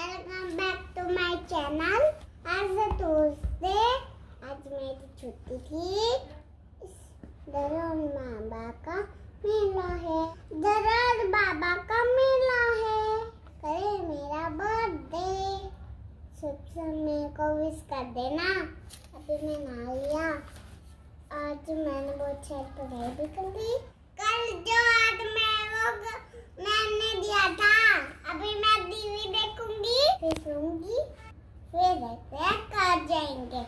Welcome back to my channel आज Tuesday आज मेरी छुट्टी थी। दरोर बाबा का मेला है। दरोर बाबा का मेला है। करे मेरा बर्थडे सबसे मेरे को विश कर देना। अभी मैं नहा लिया आज मैंने बहुत सारी पढ़ाई भी कर ली कल जो आज मैं वो मैंने दिया था अभी मैं टीवी देखूँगी फिर सोऊँगी रहते कर जाएँगे।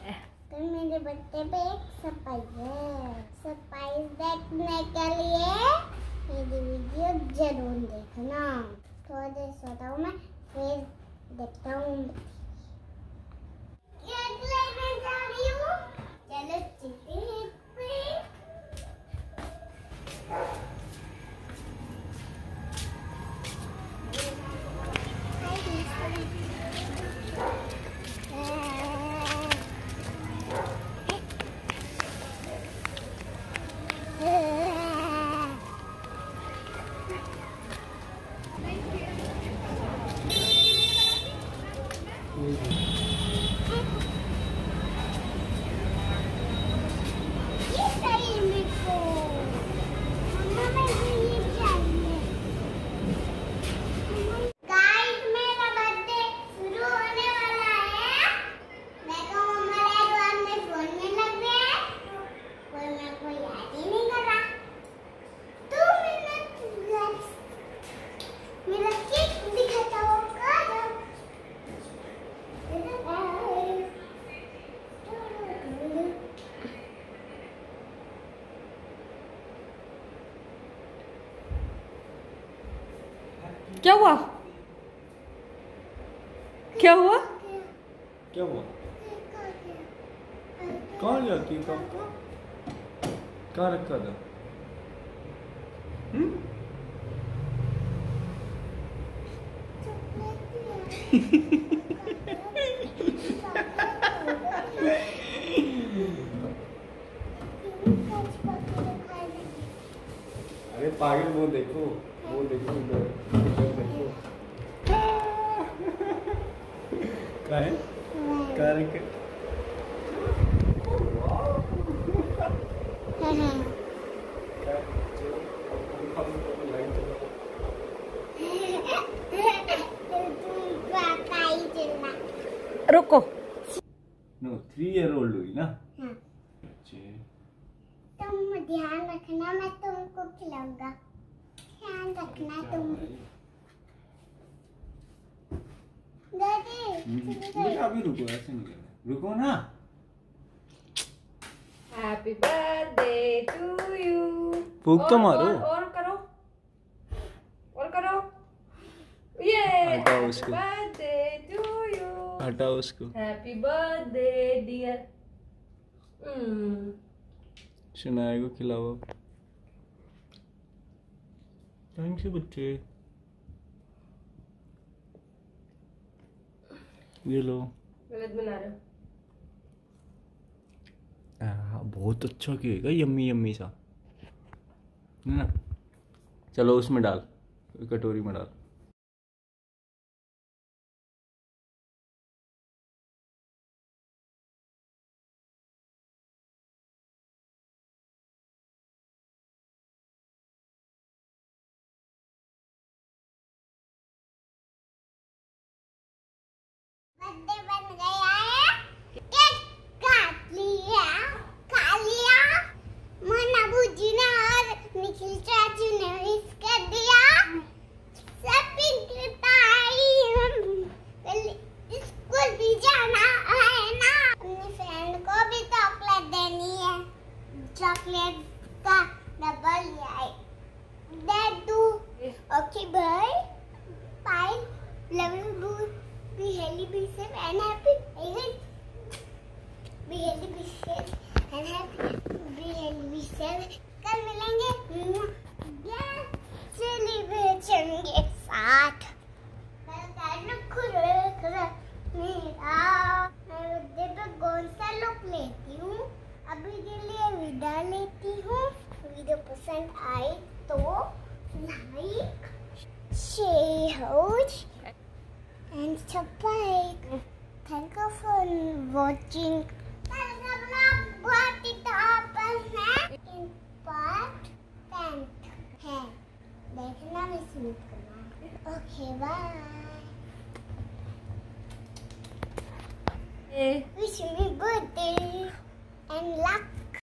तो मेरे बच्चे पे एक सरप्राइज़ है। सरप्राइज़ देखने के लिए मेरी वीडियो ज़रूर देखना। थोड़ा देर सोता हूँ मैं, फिर देखता हूँ केक लेने जा रही हूँ चलो चलते हैं फिर। ये सही मेरे को मम्मा मैं ये चाहिए गाइस मेरा बर्थडे शुरू होने वाला है देखो मम्मा एक बार में फ़ोन में लग गए कोई मेरे को याद नहीं कर रहा दो मिनट मेरा केक दिखाता हो क्या हुआ? क्या हुआ? क्या हुआ? कहाँ जाती है कब? कहाँ रखा था हम्म? अरे पागल वो देखो वो देखो इधर इधर देखो। कहाँ है कहाँ रखे रुको। नो थ्री ईयर ओल्ड हुई ना हाँ। अच्छे। तुम ध्यान रखना मैं तुमको खिलाऊँगा। ध्यान रखना तुम। दादी बेटा अभी रुको ऐसे नहीं करना। रुको ना। हैप्पी बर्थडे टू फूंक तो मारो। और, और करो। और करो। ये हटाओ उसको। बर्थडे टू यू हटाओ उसको। हैप्पी बर्थडे डियर शनाया को खिलाओ। थैंक यू बच्चे। ये लो। गलत बना रहे हो। हाँ बहुत अच्छा केक है यम्मी यम्मी सा। है ना? चलो उसमें डाल कटोरी में डाल। चॉकलेट का डबल है डैडू okay bye bye love you be healthy, be safe and happy. Amen. Be healthy, be safe and video पसंद आए तो like share and subscribe. Thank you for watching. बहुत ही टॉपर है इन पार्ट टेंथ है देखना miss मत करना okay bye a wish me birthday and luck